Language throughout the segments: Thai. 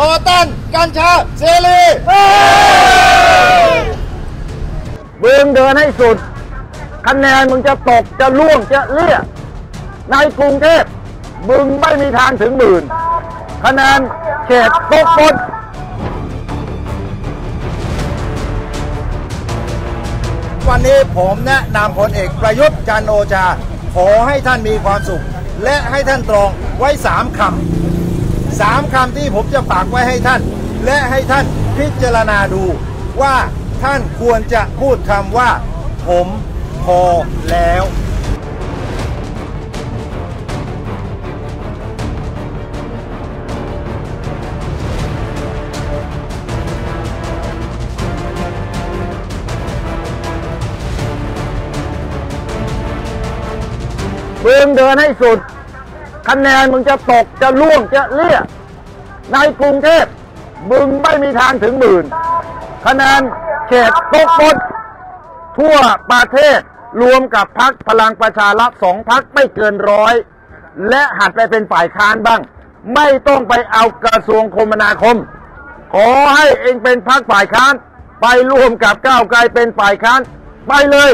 ต่อต้านกัญชาเสรีมึงเดินให้สุด คะแนนมึงจะตกจะล่วงจะเลี่ยในกรุงเทพมึงไม่มีทางถึงหมื่น คะแนนเขตตกหมดวันนี้ผมแนะนำพลเอกประยุทธ์จันทร์โอชา ขอให้ท่านมีความสุข และให้ท่านตรองไว้สามคำ สามคำที่ผมจะฝากไว้ให้ท่าน และให้ท่านพิจารณาดูว่าท่านควรจะพูดคำว่า ผมพอแล้วมึงเดินให้สุด คะแนนมึงจะตกจะล่วงจะเลี่ยในกรุงเทพมึงไม่มีทางถึงหมื่น คะแนนเขตตกหมดทั่วประเทศรวมกับพักพลังประชารัฐสองพักไม่เกินร้อย และหัดไปเป็นฝ่ายค้านบ้าง ไม่ต้องไปเอากระทรวงคมนาคม ขอให้เองเป็นพักฝ่ายค้าน ไปร่วมกับก้าวไกลเป็นฝ่ายค้าน ไปเลย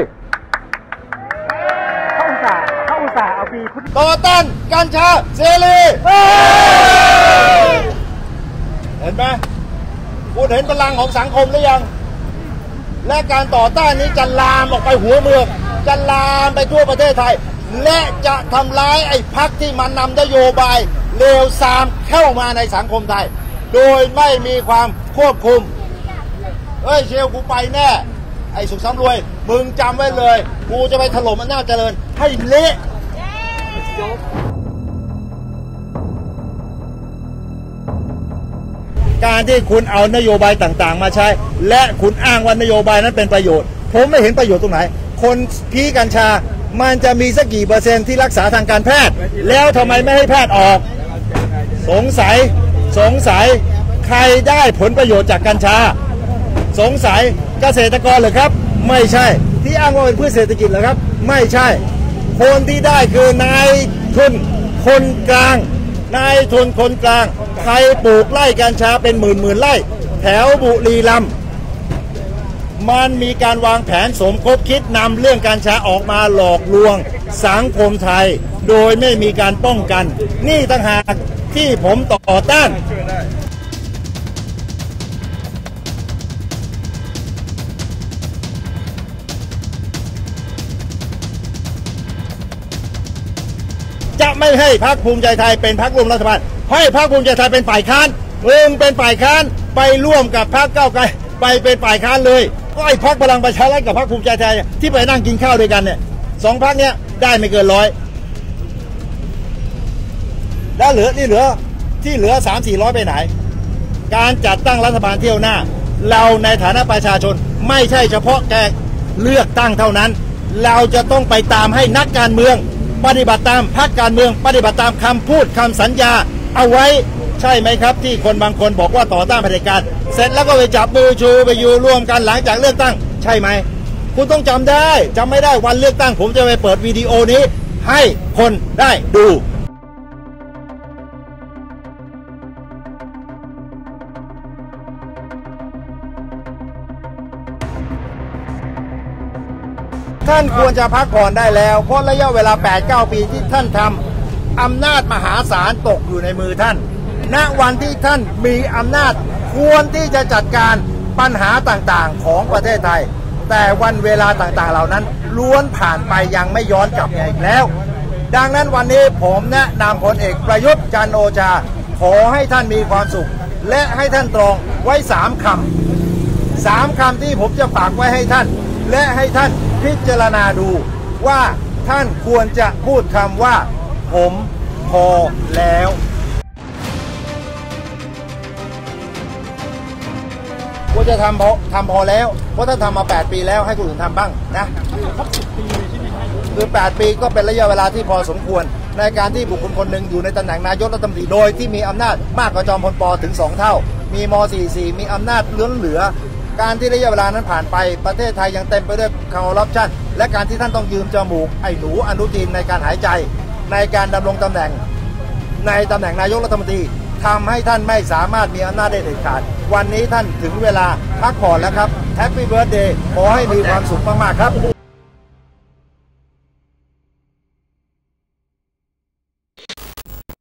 ต่อต้านกัญชาเสรีเห็นไหมคุณเห็นพลังของสังคมหรือยัง และการต่อต้านนี้จะลามออกไปหัวเมืองจะลามไปทั่วประเทศไทย และจะทำร้ายไอ้พักที่มันนำนโยบายเลวทรามเข้ามาในสังคมไทย โดยไม่มีความควบคุมเฮ้ยเชลกูไปแน่ ไอ้สุขสำรวย มึงจำไว้เลย กูจะไปถล่มอำนาจเจริญ ให้เละ การที่คุณเอานโยบายต่างๆ มาใช้ และคุณอ้างว่านโยบายนั้นเป็นประโยชน์ ผมไม่เห็นประโยชน์ตรงไหน คนพีกัญชามันจะมีสักกี่เปอร์เซ็นต์ที่รักษาทางการแพทย์ แล้วทำไมไม่ให้แพทย์ออก สงสัยสงสัยใครได้ผลประโยชน์จากกัญชา สงสัยเกษตรกรเหรือครับ ไม่ใช่ที่อ้างว่าเป็นพืชเศรษฐกิจเหรอครับ ไม่ใช่ คนที่ได้คือนายทุนคนกลาง นายทุนคนกลางใครปลูกไร่กัญชาเป็นหมื่นหมื่นไร่ แถวบุรีรัมย์มันมีการวางแผนสมคบคิดนำเรื่องกัญชาออกมาหลอกลวงสังคมไทย โดยไม่มีการป้องกัน นี่ต่างหากที่ผมต่อต้าน ไม่ให้พรรคภูมิใจไทยเป็นพรรคร่วมรัฐบาลให้พรรคภูมิใจไทยเป็นฝ่ายค้านมึงเป็นฝ่ายค้านไปร่วมกับพรรคก้าไกลไปเป็นฝ่ายค้านเลยก็ไอ้พรรคพลังประชารัฐกับพรรคภูมิใจไทยที่ไปนั่งกินข้าวด้วยกันเนี่ยสองพรรคเนี้ยได้ไม่เกินร้อยแล้วเหลือที่เหลือที่เหลือสามสี่ร้อยไปไหน การจัดตั้งรัฐบาลเที่ยวหน้า เราในฐานะประชาชนไม่ใช่เฉพาะแกเลือกตั้งเท่านั้น เราจะต้องไปตามให้นักการเมือง ปฏิบัติตามพรรคการเมืองปฏิบัติตามคำพูดคำสัญญาเอาไว้ใช่ไหมครับ ที่คนบางคนบอกว่าต่อต้านเผด็จการ เสร็จแล้วก็ไปจับมือชูไปอยู่ร่วมกันหลังจากเลือกตั้ง ใช่ไหม คุณต้องจำได้จำไม่ได้วันเลือกตั้ง ผมจะไปเปิดวิดีโอนี้ ให้คนได้ดู ท่านควรจะพักผ่อนได้แล้ว เพราะระยะเวลา 8-9 ปีที่ท่านทำอำนาจมหาศาลตกอยู่ในมือท่าน ณ วันที่ท่านมีอำนาจควรที่จะจัดการปัญหาต่างๆของประเทศไทย แต่วันเวลาต่างๆเหล่านั้นล้วนผ่านไปยังไม่ย้อนกลับมาอีกแล้ว ดังนั้นวันนี้ผมแนะนำพลเอกประยุทธ์จันโอชา ขอให้ท่านมีความสุข และให้ท่านตรองไว้สามคำสามคำที่ผมจะฝากไว้ให้ท่าน และให้ท่าน พิจารณาดูว่าท่านควรจะพูดคำว่า ผมพอแล้วควรจะทำพอทำพอแล้ว เพราะถ้าทำมา 8 ปีแล้วให้คนอื่นทำบ้างนะคือ 8 ปีก็เป็นระยะเวลาที่พอสมควร ในการที่บุคคลคนหนึ่งอยู่ในตำแหน่งนายกรัฐมนตรีโดยที่มีอำนาจมากกว่าจอมพลปถึง 2 เท่า มีม 44 มีอำนาจล้นเหลือ การที่ระยะเวลานั้นผ่านไปประเทศไทยยังเต็มไปด้วยคาร์รัปชันและการที่ท่านต้องยืมจมูกไอ้หนูอนุทินในการหายใจ ในการดำรงตำแหน่ง ในตำแหน่งนายกรัฐมนตรีทำให้ท่านไม่สามารถมีอำนาจได้เด็ดขาด วันนี้ท่านถึงเวลาพักผ่อนแล้วครับ happy birthday ขอให้มีความสุขมาก ๆ ครับ